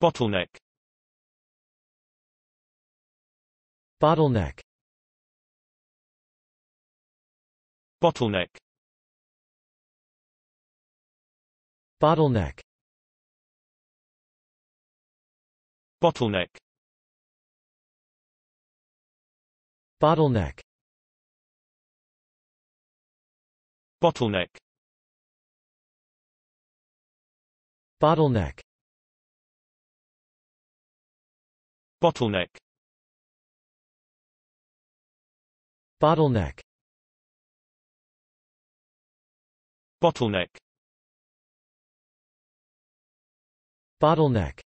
Bottleneck. Bottleneck. Bottleneck. Bottleneck. Bottleneck. Bottleneck. Bottleneck. Bottleneck Bottleneck. Bottleneck. Bottleneck. Bottleneck